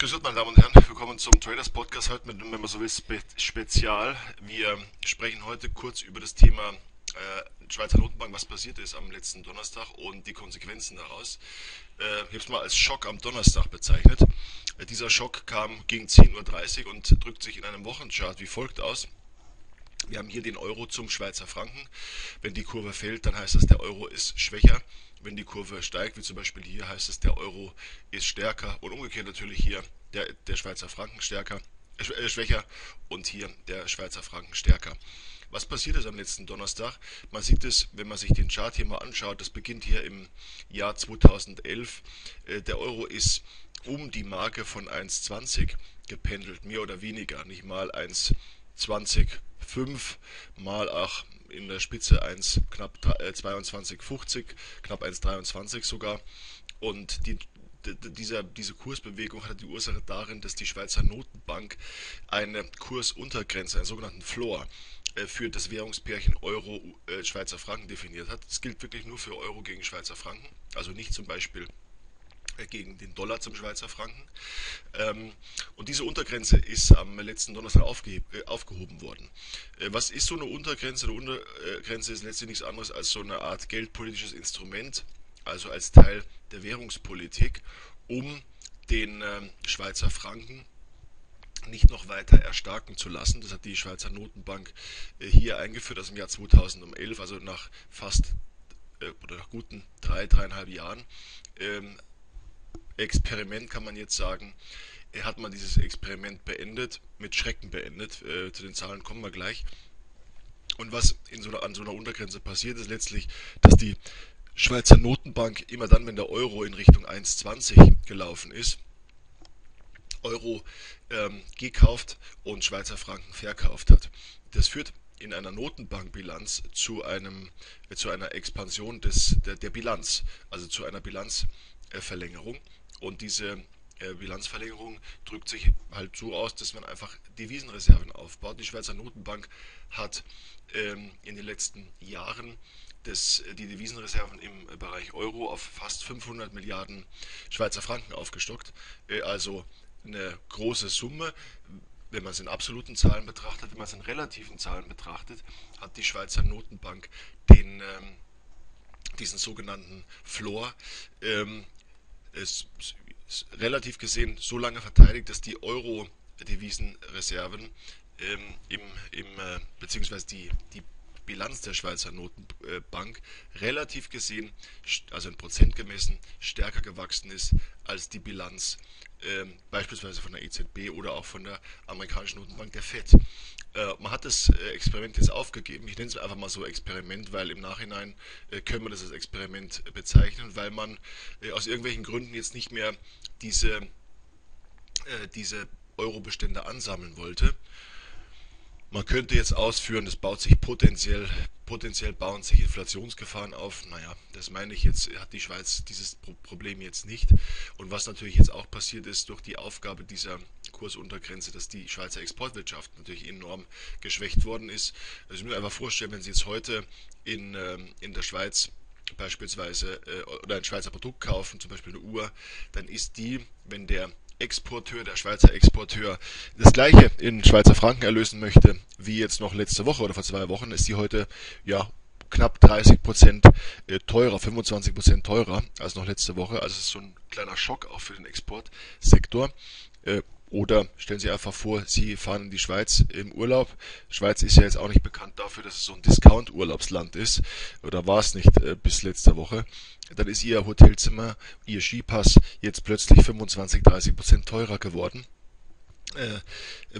Grüß Gott, meine Damen und Herren, willkommen zum Traders Podcast heute mit, wenn man so will, Spe Spezial. Wir sprechen heute kurz über das Thema äh, Schweizer Notenbank, was passiert ist am letzten Donnerstag und die Konsequenzen daraus. Äh, ich habe es mal als Schock am Donnerstag bezeichnet. Äh, dieser Schock kam gegen 10.30 Uhr und drückt sich in einem Wochenchart wie folgt aus. Wir haben hier den Euro zum Schweizer Franken. Wenn die Kurve fällt, dann heißt das, der Euro ist schwächer. Wenn die Kurve steigt, wie zum Beispiel hier, heißt es, der Euro ist stärker und umgekehrt natürlich hier der, der Schweizer Franken stärker, äh, schwächer und hier der Schweizer Franken stärker. Was passiert ist am letzten Donnerstag? Man sieht es, wenn man sich den Chart hier mal anschaut, das beginnt hier im Jahr 2011. Äh, der Euro ist um die Marke von 1,20 gependelt, mehr oder weniger, nicht mal 1,20,5, mal auch in der Spitze 1 knapp 22,50, äh, knapp 1,23 sogar. Und die, dieser, diese Kursbewegung hatte die Ursache darin, dass die Schweizer Notenbank eine Kursuntergrenze, einen sogenannten Floor, äh, für das Währungspärchen Euro-Schweizer äh, Franken definiert hat. Das gilt wirklich nur für Euro gegen Schweizer Franken, also nicht zum Beispiel gegen den Dollar zum Schweizer Franken. Ähm, und diese Untergrenze ist am letzten Donnerstag äh, aufgehoben worden. Äh, was ist so eine Untergrenze? Eine Untergrenze ist letztlich nichts anderes als so eine Art geldpolitisches Instrument, also als Teil der Währungspolitik, um den äh, Schweizer Franken nicht noch weiter erstarken zu lassen. Das hat die Schweizer Notenbank äh, hier eingeführt, also im Jahr 2011, also nach fast äh, oder nach guten drei, dreieinhalb Jahren. Ähm, Experiment kann man jetzt sagen, hat man dieses Experiment beendet, mit Schrecken beendet. Äh, zu den Zahlen kommen wir gleich. Und was in so einer, an so einer Untergrenze passiert, ist letztlich, dass die Schweizer Notenbank immer dann, wenn der Euro in Richtung 1,20 gelaufen ist, Euro ähm, gekauft und Schweizer Franken verkauft hat. Das führt in einer Notenbankbilanz zu, einem, äh, zu einer Expansion des, der, der Bilanz, also zu einer Bilanzverlängerung. Äh, und diese äh, Bilanzverlängerung drückt sich halt so aus, dass man einfach Devisenreserven aufbaut. Die Schweizer Notenbank hat ähm, in den letzten Jahren das, die Devisenreserven im Bereich Euro auf fast 500 Milliarden Schweizer Franken aufgestockt. Äh, also eine große Summe. Wenn man es in absoluten Zahlen betrachtet, wenn man es in relativen Zahlen betrachtet, hat die Schweizer Notenbank den, ähm, diesen sogenannten Floor ähm, ist relativ gesehen so lange verteidigt, dass die Euro-Devisenreserven ähm, im, im äh, beziehungsweise die, die Bilanz der Schweizer Notenbank relativ gesehen, also in Prozent gemessen, stärker gewachsen ist als die Bilanz äh, beispielsweise von der EZB oder auch von der amerikanischen Notenbank, der FED. Äh, man hat das äh, Experiment jetzt aufgegeben. Ich nenne es einfach mal so Experiment, weil im Nachhinein äh, können wir das als Experiment bezeichnen, weil man äh, aus irgendwelchen Gründen jetzt nicht mehr diese, äh, diese Eurobestände ansammeln wollte. Man könnte jetzt ausführen, das baut sich potenziell, potenziell bauen sich Inflationsgefahren auf. Naja, das meine ich jetzt, hat die Schweiz dieses Problem jetzt nicht. Und was natürlich jetzt auch passiert ist durch die Aufgabe dieser Kursuntergrenze, dass die Schweizer Exportwirtschaft natürlich enorm geschwächt worden ist. Also ich muss mir einfach vorstellen, wenn Sie jetzt heute in, ähm, in der Schweiz beispielsweise äh, oder ein Schweizer Produkt kaufen, zum Beispiel eine Uhr, dann ist die, wenn der Exporteur, der Schweizer Exporteur, das gleiche in Schweizer Franken erlösen möchte, wie jetzt noch letzte Woche oder vor zwei Wochen, ist die heute ja knapp 30 Prozent äh, teurer, 25 Prozent teurer als noch letzte Woche. Also es ist so ein kleiner Schock auch für den Exportsektor. Oder stellen Sie einfach vor, Sie fahren in die Schweiz im Urlaub. Schweiz ist ja jetzt auch nicht bekannt dafür, dass es so ein Discount-Urlaubsland ist. Oder war es nicht äh, bis letzte Woche. Dann ist Ihr Hotelzimmer, Ihr Skipass jetzt plötzlich 25, 30 Prozent teurer geworden. Äh,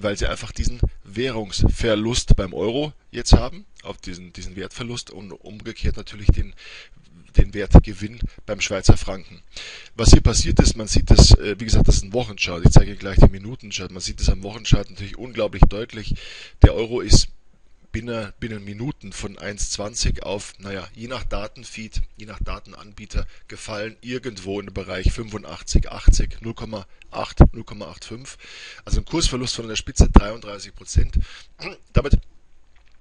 weil sie einfach diesen Währungsverlust beim Euro jetzt haben, auf diesen, diesen Wertverlust und umgekehrt natürlich den den Wertgewinn beim Schweizer Franken. Was hier passiert ist, man sieht das, äh, wie gesagt, das ist ein Wochenchart. Ich zeige gleich den Minutenchart. Man sieht das am Wochenchart natürlich unglaublich deutlich. Der Euro ist binnen, binnen Minuten von 1,20 auf, naja, je nach Datenfeed, je nach Datenanbieter gefallen, irgendwo in den Bereich 85, 80, 0,8, 0,85. Also ein Kursverlust von der Spitze 33 Prozent. Damit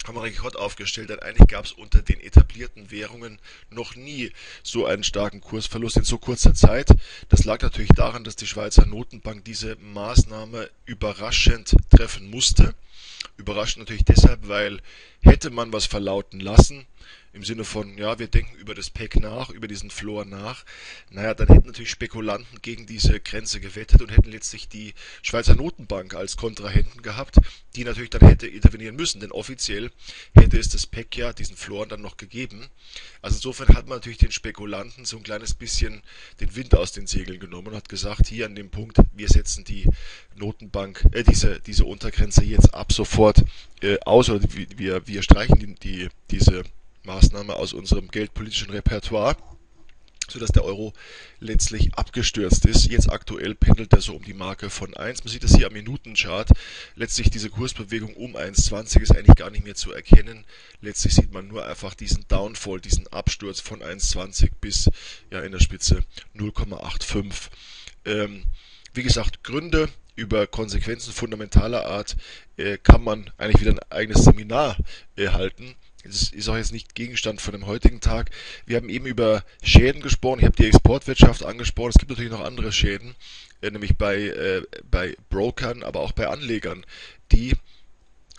haben wir Rekord aufgestellt, denn eigentlich gab es unter den etablierten Währungen noch nie so einen starken Kursverlust in so kurzer Zeit. Das lag natürlich daran, dass die Schweizer Notenbank diese Maßnahme überraschend treffen musste. Überraschend natürlich deshalb, weil hätte man was verlauten lassen, im Sinne von, ja, wir denken über das Pack nach, über diesen Floor nach. Naja, dann hätten natürlich Spekulanten gegen diese Grenze gewettet und hätten letztlich die Schweizer Notenbank als Kontrahenten gehabt, die natürlich dann hätte intervenieren müssen, denn offiziell hätte es das Pack ja, diesen Floor dann noch gegeben. Also insofern hat man natürlich den Spekulanten so ein kleines bisschen den Wind aus den Segeln genommen und hat gesagt, hier an dem Punkt, wir setzen die Notenbank, äh, diese, diese Untergrenze jetzt ab sofort äh, aus oder wir, wir streichen die, die, diese Maßnahme aus unserem geldpolitischen Repertoire, sodass der Euro letztlich abgestürzt ist. Jetzt aktuell pendelt er so um die Marke von 1. Man sieht das hier am Minutenchart. Letztlich diese Kursbewegung um 1,20 ist eigentlich gar nicht mehr zu erkennen. Letztlich sieht man nur einfach diesen Downfall, diesen Absturz von 1,20 bis ja in der Spitze 0,85. Ähm, wie gesagt, Gründe über Konsequenzen fundamentaler Art äh, kann man eigentlich wieder ein eigenes Seminar äh, halten. Das ist auch jetzt nicht Gegenstand von dem heutigen Tag. Wir haben eben über Schäden gesprochen. Ich habe die Exportwirtschaft angesprochen. Es gibt natürlich noch andere Schäden, äh, nämlich bei, äh, bei Brokern, aber auch bei Anlegern, die,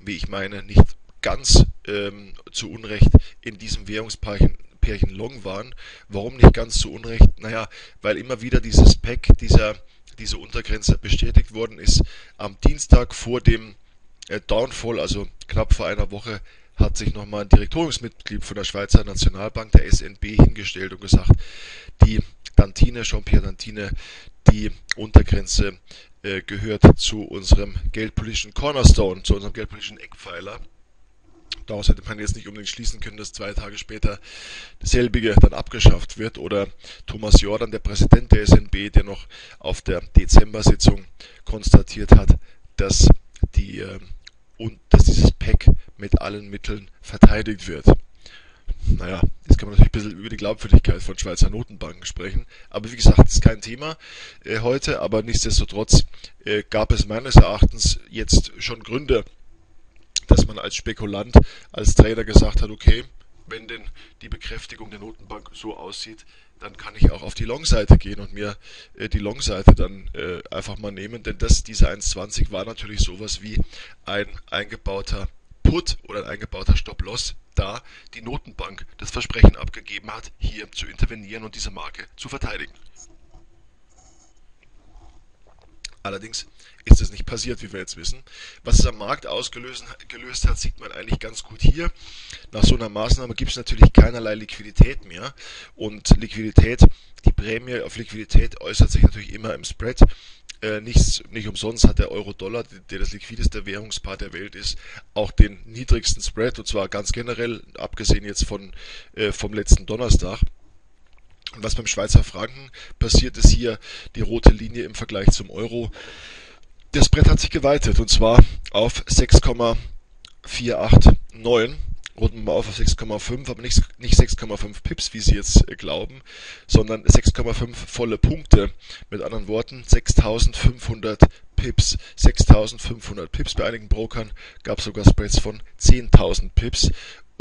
wie ich meine, nicht ganz ähm, zu Unrecht in diesem Währungspärchen Pärchen Long waren. Warum nicht ganz zu Unrecht? Naja, weil immer wieder dieses Pack, dieser, diese Untergrenze bestätigt worden ist. Am Dienstag vor dem äh, Downfall, also knapp vor einer Woche, hat sich nochmal ein Direktoriumsmitglied von der Schweizer Nationalbank, der SNB, hingestellt und gesagt, die Dantine, Jean-Pierre Dantine, die Untergrenze äh, gehört zu unserem geldpolitischen Cornerstone, zu unserem geldpolitischen Eckpfeiler. Daraus hätte man jetzt nicht unbedingt schließen können, dass zwei Tage später selbige dann abgeschafft wird. Oder Thomas Jordan, der Präsident der SNB, der noch auf der Dezember-Sitzung konstatiert hat, dass die äh, und dass dieses Pack mit allen Mitteln verteidigt wird. Naja, jetzt kann man natürlich ein bisschen über die Glaubwürdigkeit von Schweizer Notenbanken sprechen. Aber wie gesagt, das ist kein Thema äh, heute. Aber nichtsdestotrotz äh, gab es meines Erachtens jetzt schon Gründe, dass man als Spekulant, als Trader gesagt hat, okay, wenn denn die Bekräftigung der Notenbank so aussieht, dann kann ich auch auf die Long-Seite gehen und mir äh, die Long-Seite dann äh, einfach mal nehmen, denn das, diese 1,20 war natürlich sowas wie ein eingebauter Put oder ein eingebauter Stop-Loss, da die Notenbank das Versprechen abgegeben hat, hier zu intervenieren und diese Marke zu verteidigen. Allerdings ist es nicht passiert, wie wir jetzt wissen. Was es am Markt ausgelöst gelöst hat, sieht man eigentlich ganz gut hier. Nach so einer Maßnahme gibt es natürlich keinerlei Liquidität mehr. Und Liquidität, die Prämie auf Liquidität äußert sich natürlich immer im Spread. Äh, nicht umsonst hat der Euro-Dollar, der das liquideste Währungspaar der Welt ist, auch den niedrigsten Spread und zwar ganz generell, abgesehen jetzt von, äh, vom letzten Donnerstag. Und was beim Schweizer Franken passiert, ist hier die rote Linie im Vergleich zum Euro. Das Brett hat sich geweitet und zwar auf 6,489. Runden wir auf auf 6,5, aber nicht, nicht 6,5 Pips, wie Sie jetzt äh, glauben, sondern 6,5 volle Punkte. Mit anderen Worten, 6500 Pips. 6500 Pips. Bei einigen Brokern gab es sogar Spreads von 10.000 Pips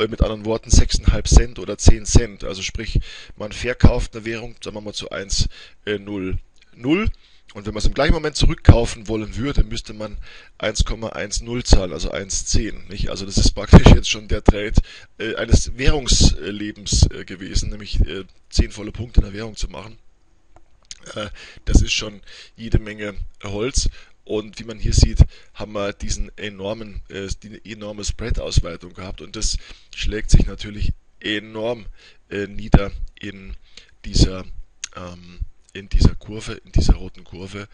mit anderen Worten 6,5 Cent oder 10 Cent. Also sprich, man verkauft eine Währung, sagen wir mal zu 1,00 äh, und wenn man es im gleichen Moment zurückkaufen wollen würde, müsste man 1,10 zahlen, also 1,10. Nicht? Also das ist praktisch jetzt schon der Trade äh, eines Währungslebens äh, gewesen, nämlich äh, 10 volle Punkte in der Währung zu machen. Äh, das ist schon jede Menge Holz. Und wie man hier sieht, haben wir diesen enormen, äh, die enorme Spread-Ausweitung gehabt und das schlägt sich natürlich enorm äh, nieder in dieser ähm, in dieser Kurve, in dieser roten Kurve,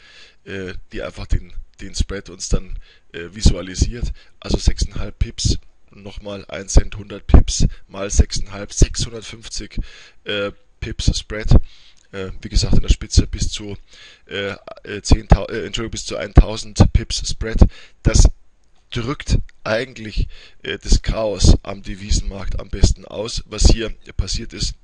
äh, die einfach den, den Spread uns dann äh, visualisiert. Also 6,5 Pips, nochmal 1 Cent 100 Pips mal 6,5, 650 äh, Pips Spread. Äh, wie gesagt, in der Spitze bis zu, 10, äh, äh, Entschuldigung, bis zu 1000 Pips Spread. Das drückt eigentlich das Chaos am Devisenmarkt am besten aus. Was hier passiert ist,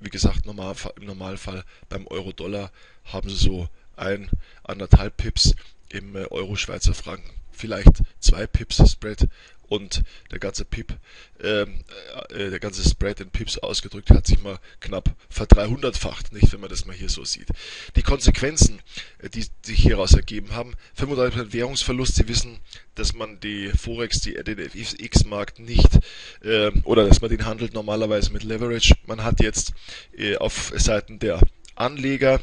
wie gesagt, normal, im Normalfall beim Euro-Dollar haben sie so ein, anderthalb Pips im äh, Euro-Schweizer Franken, vielleicht zwei Pips Spread und der ganze Pip, ähm, äh, der ganze Spread in Pips ausgedrückt hat sich mal knapp verdreihundertfacht, nicht, wenn man das mal hier so sieht. Die Konsequenzen, äh, die sich hieraus ergeben haben, 35% Währungsverlust, Sie wissen, dass man die Forex, die, den FX-Markt nicht, äh, oder dass man den handelt normalerweise mit Leverage. Man hat jetzt äh, auf Seiten der Anleger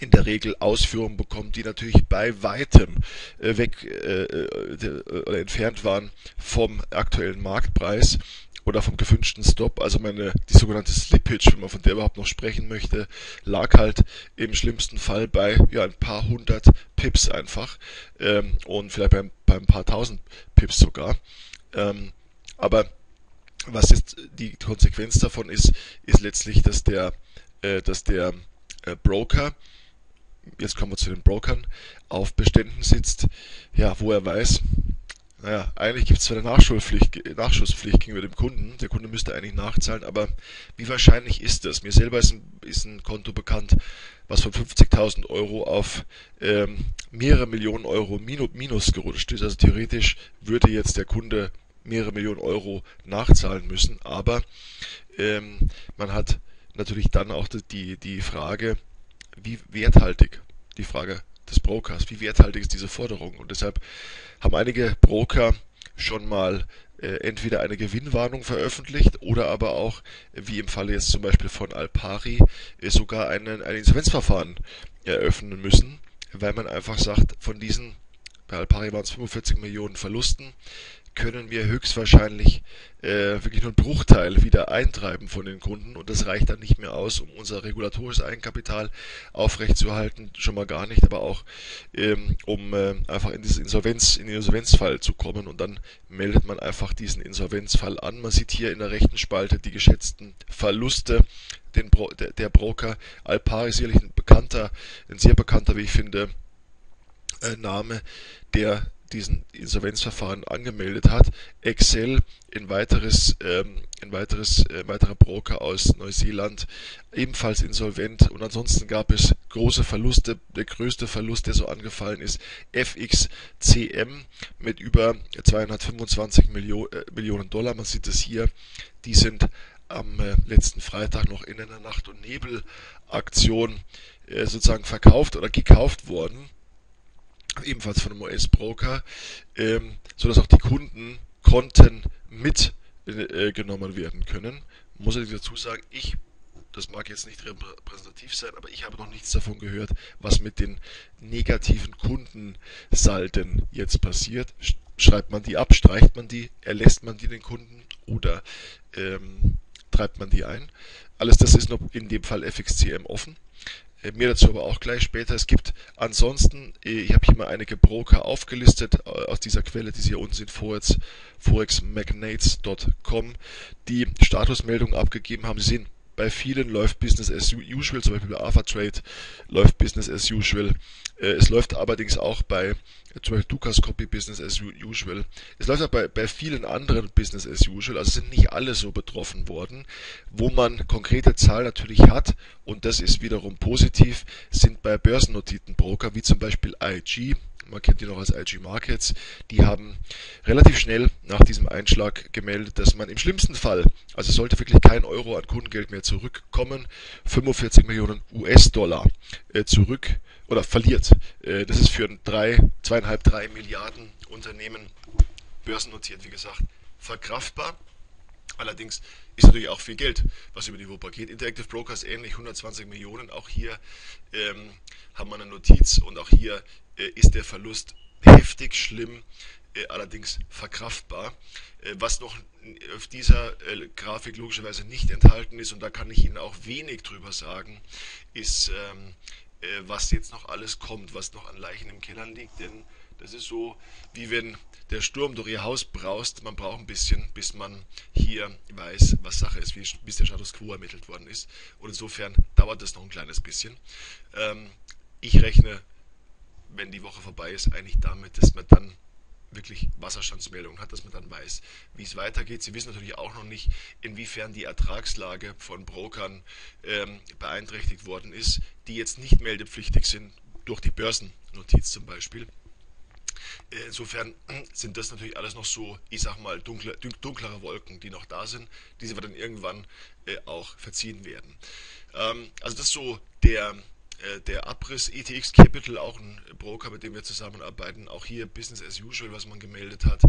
in der Regel Ausführungen bekommen, die natürlich bei weitem äh, weg äh, äh, oder entfernt waren vom aktuellen Marktpreis oder vom gewünschten Stop, also meine die sogenannte Slippage, wenn man von der überhaupt noch sprechen möchte, lag halt im schlimmsten Fall bei ja ein paar hundert Pips einfach ähm, und vielleicht bei, bei ein paar tausend Pips sogar. Ähm, aber was jetzt die Konsequenz davon ist, ist letztlich, dass der, äh, dass der äh, Broker jetzt kommen wir zu den Brokern, auf Beständen sitzt, ja, wo er weiß, naja, eigentlich gibt es zwar eine Nachschusspflicht, Nachschusspflicht gegenüber dem Kunden, der Kunde müsste eigentlich nachzahlen, aber wie wahrscheinlich ist das? Mir selber ist ein, ist ein Konto bekannt, was von 50.000 Euro auf ähm, mehrere Millionen Euro minus gerutscht ist. Also theoretisch würde jetzt der Kunde mehrere Millionen Euro nachzahlen müssen, aber ähm, man hat natürlich dann auch die, die Frage, wie werthaltig, die Frage des Brokers, wie werthaltig ist diese Forderung? Und deshalb haben einige Broker schon mal äh, entweder eine Gewinnwarnung veröffentlicht oder aber auch, wie im Falle jetzt zum Beispiel von Alpari, äh, sogar einen, ein Insolvenzverfahren eröffnen müssen, weil man einfach sagt, von diesen, bei Alpari waren es 45 Millionen Verlusten, können wir höchstwahrscheinlich äh, wirklich nur einen Bruchteil wieder eintreiben von den Kunden und das reicht dann nicht mehr aus, um unser regulatorisches Eigenkapital aufrechtzuerhalten, schon mal gar nicht, aber auch ähm, um äh, einfach in diesen Insolvenz, in den Insolvenzfall zu kommen und dann meldet man einfach diesen Insolvenzfall an. Man sieht hier in der rechten Spalte die geschätzten Verluste den Bro der, der Broker. Alpar ist sicherlich ein bekannter, ein sehr bekannter, wie ich finde, äh, Name, der diesen Insolvenzverfahren angemeldet hat. Excel, ein weiteres, ähm, ein weiteres, äh, weiterer Broker aus Neuseeland, ebenfalls insolvent. Und ansonsten gab es große Verluste. Der größte Verlust, der so angefallen ist, FXCM mit über 225 Millio äh, Millionen Dollar. Man sieht es hier. Die sind am äh, letzten Freitag noch in einer Nacht- und Nebel-Aktion äh, sozusagen verkauft oder gekauft worden ebenfalls von einem US-Broker, ähm, sodass auch die Kunden Konten mitgenommen äh, werden können. Muss ich dazu sagen, ich, das mag jetzt nicht repräsentativ sein, aber ich habe noch nichts davon gehört, was mit den negativen Kundensalden jetzt passiert. Schreibt man die ab, streicht man die, erlässt man die den Kunden oder ähm, treibt man die ein. Alles das ist noch in dem Fall FXCM offen. Äh, mehr dazu aber auch gleich später. Es gibt ansonsten, äh, ich habe hier mal einige Broker aufgelistet äh, aus dieser Quelle, die Sie hier unten sind, Forex, forexmagnates.com, die Statusmeldungen abgegeben haben. Sie sehen, bei vielen läuft Business as usual, zum Beispiel bei AlphaTrade läuft Business as usual. Es läuft allerdings auch bei zum Beispiel Dukas Copy Business as usual. Es läuft auch bei, bei vielen anderen Business as usual, also sind nicht alle so betroffen worden. Wo man konkrete Zahlen natürlich hat, und das ist wiederum positiv, sind bei börsennotierten Broker, wie zum Beispiel IG, man kennt die noch als IG Markets, die haben relativ schnell nach diesem Einschlag gemeldet, dass man im schlimmsten Fall, also sollte wirklich kein Euro an Kundengeld mehr zurückkommen, 45 Millionen US-Dollar äh, zurück oder verliert. Äh, das ist für ein 3, 2,5, 3 Milliarden Unternehmen börsennotiert, wie gesagt, verkraftbar. Allerdings ist natürlich auch viel Geld, was über die Wupper geht. Interactive Brokers ähnlich 120 Millionen. Auch hier ähm, haben wir eine Notiz und auch hier äh, ist der Verlust heftig schlimm, äh, allerdings verkraftbar. Äh, was noch auf dieser äh, Grafik logischerweise nicht enthalten ist, und da kann ich Ihnen auch wenig drüber sagen, ist ähm, äh, was jetzt noch alles kommt, was noch an Leichen im Keller liegt. Denn das ist so, wie wenn der Sturm durch Ihr Haus braust. Man braucht ein bisschen, bis man hier weiß, was Sache ist, wie, bis der Status quo ermittelt worden ist. Und insofern dauert das noch ein kleines bisschen. Ähm, ich rechne, wenn die Woche vorbei ist, eigentlich damit, dass man dann wirklich Wasserstandsmeldungen hat, dass man dann weiß, wie es weitergeht. Sie wissen natürlich auch noch nicht, inwiefern die Ertragslage von Brokern ähm, beeinträchtigt worden ist, die jetzt nicht meldepflichtig sind, durch die Börsennotiz zum Beispiel. Äh, insofern sind das natürlich alles noch so, ich sag mal, dunkle, dunklere Wolken, die noch da sind, die sie dann irgendwann äh, auch verziehen werden. Ähm, also das ist so der, äh, der Abriss ETX Capital, auch ein Broker, mit dem wir zusammenarbeiten, auch hier Business as usual, was man gemeldet hat.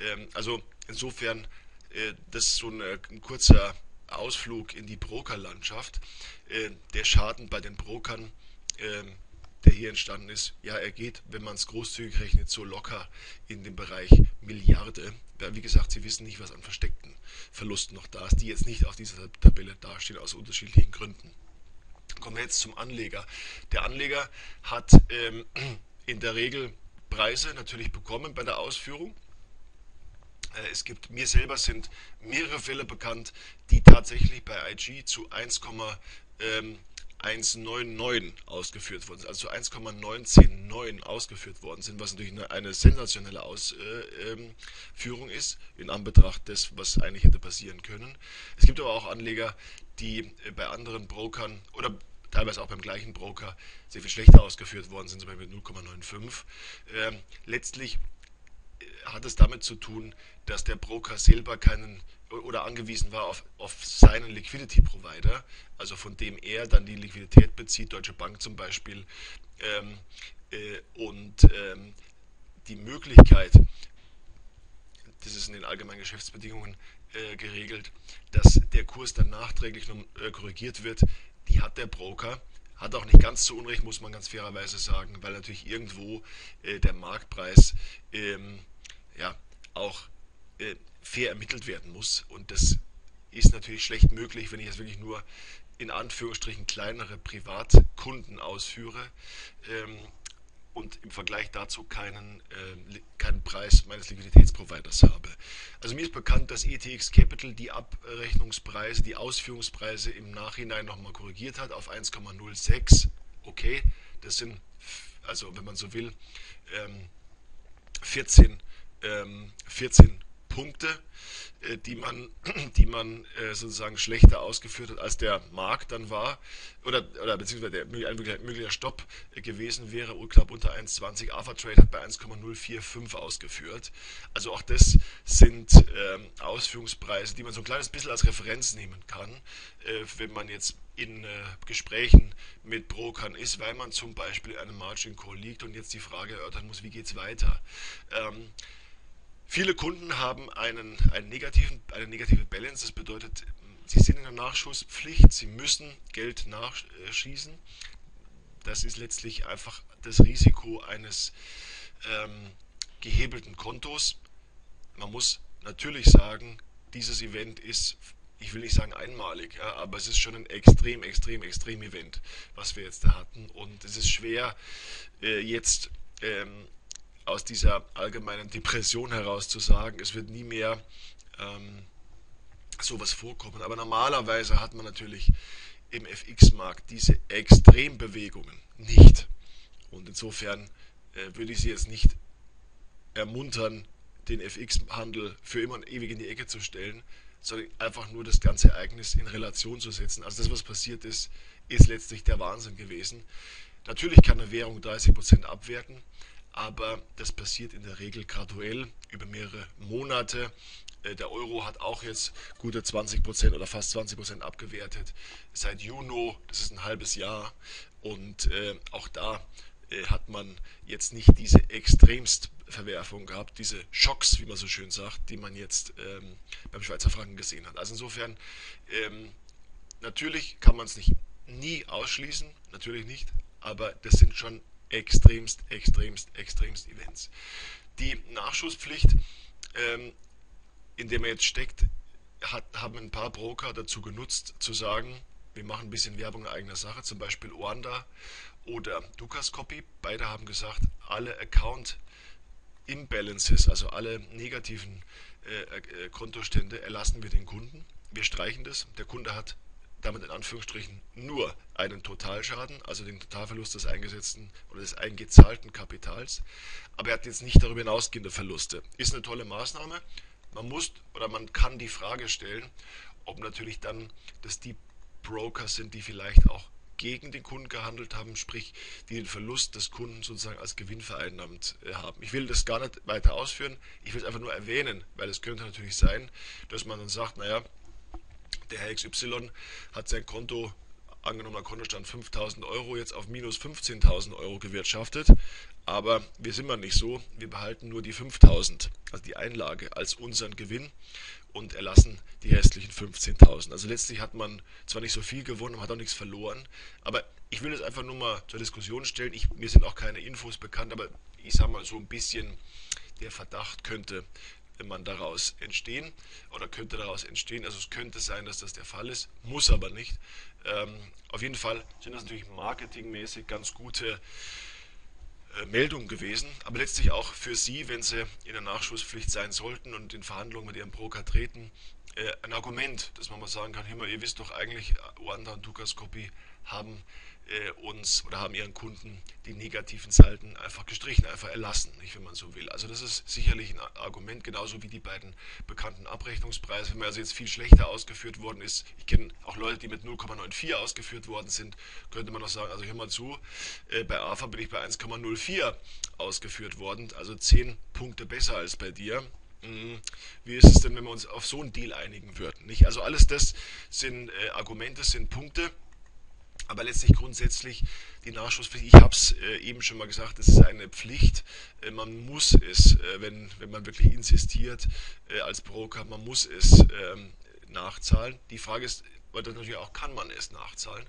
Ähm, also insofern, das ist so ein, ein kurzer Ausflug in die Brokerlandschaft. Der Schaden bei den Brokern ähm, der hier entstanden ist, ja, er geht, wenn man es großzügig rechnet, so locker in den Bereich Milliarde. Wie gesagt, Sie wissen nicht, was an versteckten Verlusten noch da ist, die jetzt nicht auf dieser Tabelle dastehen, aus unterschiedlichen Gründen. Kommen wir jetzt zum Anleger. Der Anleger hat ähm, in der Regel Preise natürlich bekommen bei der Ausführung. Äh, es gibt, mir selber sind mehrere Fälle bekannt, die tatsächlich bei IG zu 1, ähm, 1,99 ausgeführt worden sind, also 1,199 ausgeführt worden sind, was natürlich eine, eine sensationelle Ausführung äh, ist, in Anbetracht des, was eigentlich hätte passieren können. Es gibt aber auch Anleger, die äh, bei anderen Brokern oder teilweise auch beim gleichen Broker sehr viel schlechter ausgeführt worden sind, zum Beispiel mit 0,95. Ähm, letztlich hat es damit zu tun, dass der Broker selber keinen oder angewiesen war auf, auf seinen Liquidity Provider, also von dem er dann die Liquidität bezieht, Deutsche Bank zum Beispiel, ähm, äh, und ähm, die Möglichkeit, das ist in den allgemeinen Geschäftsbedingungen äh, geregelt, dass der Kurs dann nachträglich noch, äh, korrigiert wird, die hat der Broker. Hat auch nicht ganz zu Unrecht, muss man ganz fairerweise sagen, weil natürlich irgendwo äh, der Marktpreis ähm, ja, auch äh, fair ermittelt werden muss. Und das ist natürlich schlecht möglich, wenn ich jetzt wirklich nur in Anführungsstrichen kleinere Privatkunden ausführe ähm, und im Vergleich dazu keinen, äh, keinen Preis meines Liquiditätsproviders habe. Also mir ist bekannt, dass ETX Capital die Abrechnungspreise, die Ausführungspreise im Nachhinein nochmal korrigiert hat auf 1,06. Okay, das sind, also wenn man so will, ähm, 14, ähm, 14 Punkte, äh, die man, die man äh, sozusagen schlechter ausgeführt hat, als der Markt dann war, oder, oder beziehungsweise der, ein möglicher Stopp äh, gewesen wäre, knapp unter 1,20. Alpha Trade hat bei 1,045 ausgeführt. Also auch das sind ähm, Ausführungspreise, die man so ein kleines bisschen als Referenz nehmen kann, äh, wenn man jetzt in äh, Gesprächen mit Brokern ist, weil man zum Beispiel in einem Margin Call liegt und jetzt die Frage erörtern muss, wie geht es weiter. Ähm, Viele Kunden haben einen, einen negativen, eine negative Balance, das bedeutet, sie sind in der Nachschusspflicht, sie müssen Geld nachschießen. Das ist letztlich einfach das Risiko eines ähm, gehebelten Kontos. Man muss natürlich sagen, dieses Event ist, ich will nicht sagen einmalig, ja, aber es ist schon ein extrem, extrem, extrem Event, was wir jetzt da hatten. Und es ist schwer, äh, jetzt ähm, aus dieser allgemeinen Depression heraus zu sagen, es wird nie mehr ähm, sowas vorkommen. Aber normalerweise hat man natürlich im FX-Markt diese Extrembewegungen nicht. Und insofern äh, würde ich Sie jetzt nicht ermuntern, den FX-Handel für immer und ewig in die Ecke zu stellen, sondern einfach nur das ganze Ereignis in Relation zu setzen. Also das, was passiert ist, ist letztlich der Wahnsinn gewesen. Natürlich kann eine Währung 30% abwerten, aber das passiert in der Regel graduell über mehrere Monate. Äh, der Euro hat auch jetzt gute 20% oder fast 20% abgewertet seit Juni, das ist ein halbes Jahr. Und äh, auch da äh, hat man jetzt nicht diese Extremstverwerfung gehabt, diese Schocks, wie man so schön sagt, die man jetzt ähm, beim Schweizer Franken gesehen hat. Also insofern, ähm, natürlich kann man es nicht nie ausschließen, natürlich nicht, aber das sind schon extremst, extremst, extremst Events. Die Nachschusspflicht, ähm, in der man jetzt steckt, hat, haben ein paar Broker dazu genutzt, zu sagen, wir machen ein bisschen Werbung in eigener Sache, zum Beispiel Oanda oder Dukas Copy. Beide haben gesagt, alle Account Imbalances, also alle negativen äh, äh, Kontostände erlassen wir den Kunden. Wir streichen das. Der Kunde hat damit in Anführungsstrichen nur einen Totalschaden, also den Totalverlust des eingesetzten oder des eingezahlten Kapitals, aber er hat jetzt nicht darüber hinausgehende Verluste. Ist eine tolle Maßnahme. Man muss oder man kann die Frage stellen, ob natürlich dann das die Broker sind, die vielleicht auch gegen den Kunden gehandelt haben, sprich, die den Verlust des Kunden sozusagen als Gewinn vereinnahmt äh, haben. Ich will das gar nicht weiter ausführen, ich will es einfach nur erwähnen, weil es könnte natürlich sein, dass man dann sagt, naja, der Herr XY hat sein Konto angenommener Kontostand 5000 Euro jetzt auf minus 15.000 Euro gewirtschaftet. Aber wir sind mal nicht so. Wir behalten nur die 5000, also die Einlage, als unseren Gewinn und erlassen die restlichen 15.000. Also letztlich hat man zwar nicht so viel gewonnen, man hat auch nichts verloren, aber ich will es einfach nur mal zur Diskussion stellen. Ich, mir sind auch keine Infos bekannt, aber ich sage mal so ein bisschen, der Verdacht könnte man daraus entstehen oder könnte daraus entstehen. Also es könnte sein, dass das der Fall ist, muss aber nicht. Ähm, auf jeden Fall sind das natürlich marketingmäßig ganz gute äh, Meldungen gewesen, aber letztlich auch für Sie, wenn Sie in der Nachschusspflicht sein sollten und in Verhandlungen mit Ihrem Broker treten, äh, ein Argument, dass man mal sagen kann, Himmel, ihr wisst doch eigentlich, Wanda und Dukas Copy haben äh, uns oder haben ihren Kunden die negativen Salden einfach gestrichen, einfach erlassen, nicht, wenn man so will. Also das ist sicherlich ein Argument, genauso wie die beiden bekannten Abrechnungspreise. Wenn man also jetzt viel schlechter ausgeführt worden ist, ich kenne auch Leute, die mit 0,94 ausgeführt worden sind, könnte man noch sagen, also hör mal zu, äh, bei AFA bin ich bei 1,04 ausgeführt worden, also 10 Punkte besser als bei dir. Mhm. Wie ist es denn, wenn wir uns auf so einen Deal einigen würden? Nicht? Also alles das sind äh, Argumente, sind Punkte, aber letztlich grundsätzlich die Nachschusspflicht, ich habe es äh, eben schon mal gesagt, es ist eine Pflicht. Äh, man muss es, äh, wenn, wenn man wirklich insistiert äh, als Broker, man muss es ähm, nachzahlen. Die Frage ist, oder natürlich auch, kann man es nachzahlen?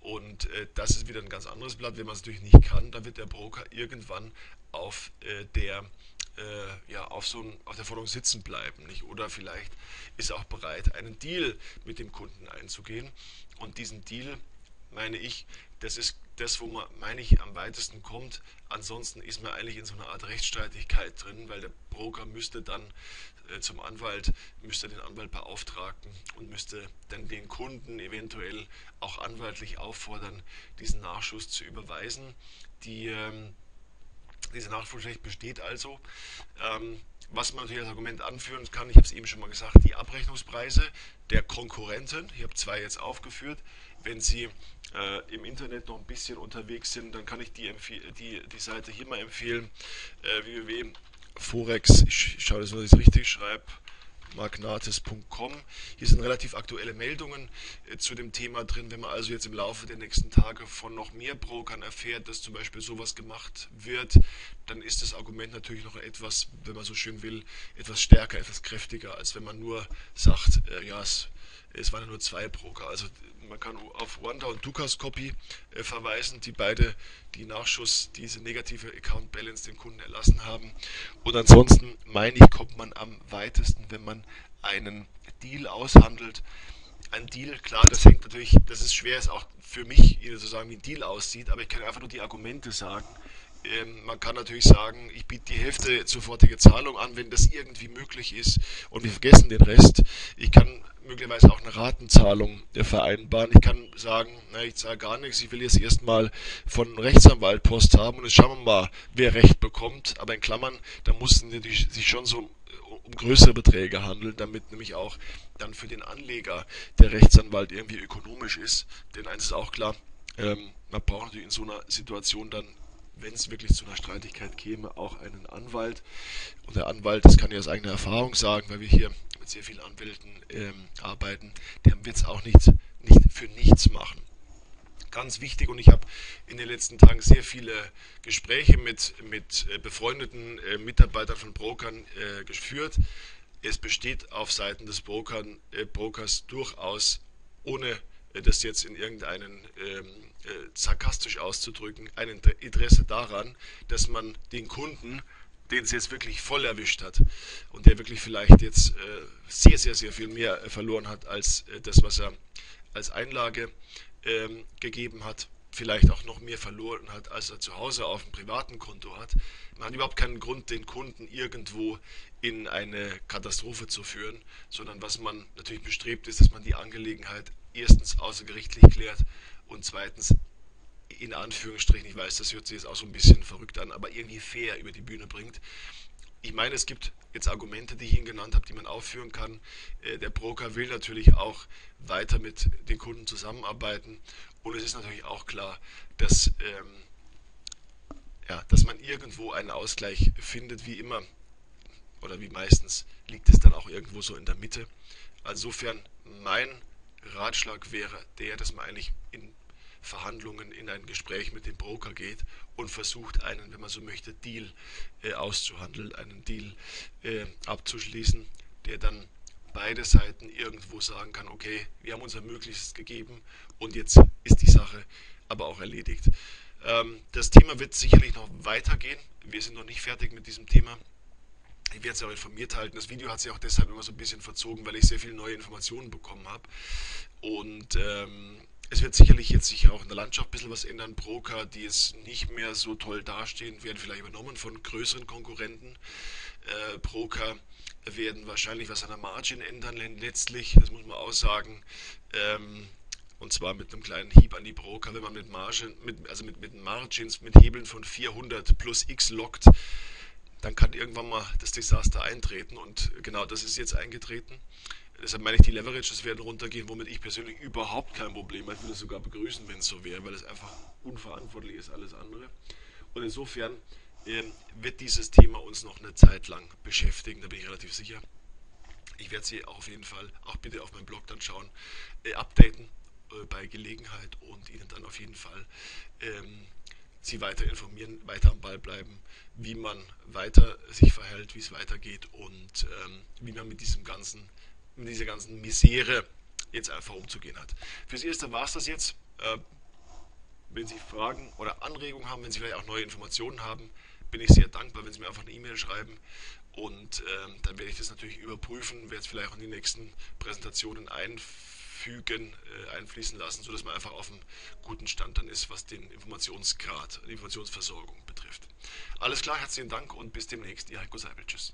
Und äh, das ist wieder ein ganz anderes Blatt. Wenn man es natürlich nicht kann, dann wird der Broker irgendwann auf äh, der ja, auf, so ein, auf der Forderung sitzen bleiben. Nicht? Oder vielleicht ist er auch bereit, einen Deal mit dem Kunden einzugehen. Und diesen Deal meine ich, das ist das, wo man, meine ich, am weitesten kommt. Ansonsten ist man eigentlich in so einer Art Rechtsstreitigkeit drin, weil der Broker müsste dann äh, zum Anwalt, müsste den Anwalt beauftragen und müsste dann den Kunden eventuell auch anwaltlich auffordern, diesen Nachschuss zu überweisen. Die, ähm, diese Nachschusspflicht besteht also. Ähm, was man natürlich als Argument anführen kann, ich habe es eben schon mal gesagt, die Abrechnungspreise der Konkurrenten, ich habe zwei jetzt aufgeführt, wenn Sie äh, im Internet noch ein bisschen unterwegs sind, dann kann ich die, die, die Seite hier mal empfehlen, äh, www.forex, ich schaue das, dass ich es richtig schreibe, magnatis.com. Hier sind relativ aktuelle Meldungen äh, zu dem Thema drin. Wenn man also jetzt im Laufe der nächsten Tage von noch mehr Brokern erfährt, dass zum Beispiel sowas gemacht wird, dann ist das Argument natürlich noch etwas, wenn man so schön will, etwas stärker, etwas kräftiger, als wenn man nur sagt, äh, ja, es, es waren ja nur zwei Broker. Also man kann auf Wanda und Dukas Copy äh, verweisen, die beide die Nachschuss, diese negative Account Balance dem Kunden erlassen haben. Und ansonsten meine ich, kommt man am weitesten, wenn man einen Deal aushandelt. Ein Deal, klar, das hängt natürlich, das ist schwer, ist auch für mich, Ihnen zu sagen, wie ein Deal aussieht, aber ich kann einfach nur die Argumente sagen. Ähm, man kann natürlich sagen, ich biete die Hälfte sofortige Zahlung an, wenn das irgendwie möglich ist und wir vergessen den Rest. Ich kann möglicherweise auch eine Ratenzahlung vereinbaren. Ich kann sagen, na, ich zahle gar nichts, ich will jetzt erstmal von Rechtsanwalt Post haben und jetzt schauen wir mal, wer Recht bekommt. Aber in Klammern, da mussten sich schon so um größere Beträge handeln, damit nämlich auch dann für den Anleger der Rechtsanwalt irgendwie ökonomisch ist. Denn eins ist auch klar, ähm, man braucht natürlich in so einer Situation dann wenn es wirklich zu einer Streitigkeit käme, auch einen Anwalt. Und der Anwalt, das kann ich aus eigener Erfahrung sagen, weil wir hier mit sehr vielen Anwälten ähm, arbeiten, der wird es auch nicht, nicht für nichts machen. Ganz wichtig und ich habe in den letzten Tagen sehr viele Gespräche mit, mit äh, befreundeten äh, Mitarbeitern von Brokern äh, geführt. Es besteht auf Seiten des Brokern, äh, Brokers durchaus, ohne äh, das jetzt in irgendeinen ähm, äh, sarkastisch auszudrücken, ein Interesse daran, dass man den Kunden den es jetzt wirklich voll erwischt hat und der wirklich vielleicht jetzt äh, sehr, sehr, sehr viel mehr äh, verloren hat als äh, das, was er als Einlage ähm, gegeben hat, vielleicht auch noch mehr verloren hat, als er zu Hause auf dem privaten Konto hat. Man hat überhaupt keinen Grund, den Kunden irgendwo in eine Katastrophe zu führen, sondern was man natürlich bestrebt ist, dass man die Angelegenheit erstens außergerichtlich klärt und zweitens in Anführungsstrichen, ich weiß, das hört sich jetzt auch so ein bisschen verrückt an, aber irgendwie fair über die Bühne bringt. ich meine, es gibt jetzt Argumente, die ich Ihnen genannt habe, die man aufführen kann. Äh, der Broker will natürlich auch weiter mit den Kunden zusammenarbeiten und es ist natürlich auch klar, dass, ähm, ja, dass man irgendwo einen Ausgleich findet, wie immer oder wie meistens liegt es dann auch irgendwo so in der Mitte. Insofern mein Ratschlag wäre der, dass man eigentlich in Verhandlungen, in ein Gespräch mit dem Broker geht und versucht, einen, wenn man so möchte, Deal äh, auszuhandeln, einen Deal äh, abzuschließen, der dann beide Seiten irgendwo sagen kann, okay, wir haben unser Möglichstes gegeben und jetzt ist die Sache aber auch erledigt. Ähm, das Thema wird sicherlich noch weitergehen. Wir sind noch nicht fertig mit diesem Thema. Ich werde Sie auch informiert halten. Das Video hat sich auch deshalb immer so ein bisschen verzogen, weil ich sehr viele neue Informationen bekommen habe. Und ähm, es wird sicherlich jetzt sich auch in der Landschaft ein bisschen was ändern. Broker, die es nicht mehr so toll dastehen, werden vielleicht übernommen von größeren Konkurrenten. Äh, Broker werden wahrscheinlich was an der Margin ändern letztlich, das muss man auch sagen. Ähm, und zwar mit einem kleinen Hieb an die Broker, wenn man mit Margin, mit, also mit, mit Margins, mit Hebeln von 400 plus X lockt, dann kann irgendwann mal das Desaster eintreten und genau das ist jetzt eingetreten. Deshalb meine ich, die Leverages werden runtergehen, womit ich persönlich überhaupt kein Problem habe. Ich würde es sogar begrüßen, wenn es so wäre, weil es einfach unverantwortlich ist, alles andere. Und insofern äh, wird dieses Thema uns noch eine Zeit lang beschäftigen, da bin ich relativ sicher. Ich werde Sie auf jeden Fall auch bitte auf meinem Blog dann schauen, äh, updaten äh, bei Gelegenheit und Ihnen dann auf jeden Fall ähm, Sie weiter informieren, weiter am Ball bleiben, wie man weiter sich verhält, wie es weitergeht und ähm, wie man mit diesem ganzen mit dieser ganzen Misere jetzt einfach umzugehen hat. Fürs Erste war es das jetzt. Äh, wenn Sie Fragen oder Anregungen haben, wenn Sie vielleicht auch neue Informationen haben, bin ich sehr dankbar, wenn Sie mir einfach eine E-Mail schreiben. Und ähm, dann werde ich das natürlich überprüfen, werde es vielleicht auch in die nächsten Präsentationen einfügen, äh, einfließen lassen, sodass man einfach auf einem guten Stand dann ist, was den Informationsgrad, die Informationsversorgung betrifft. Alles klar, herzlichen Dank und bis demnächst. Ihr Heiko Seibel. Tschüss.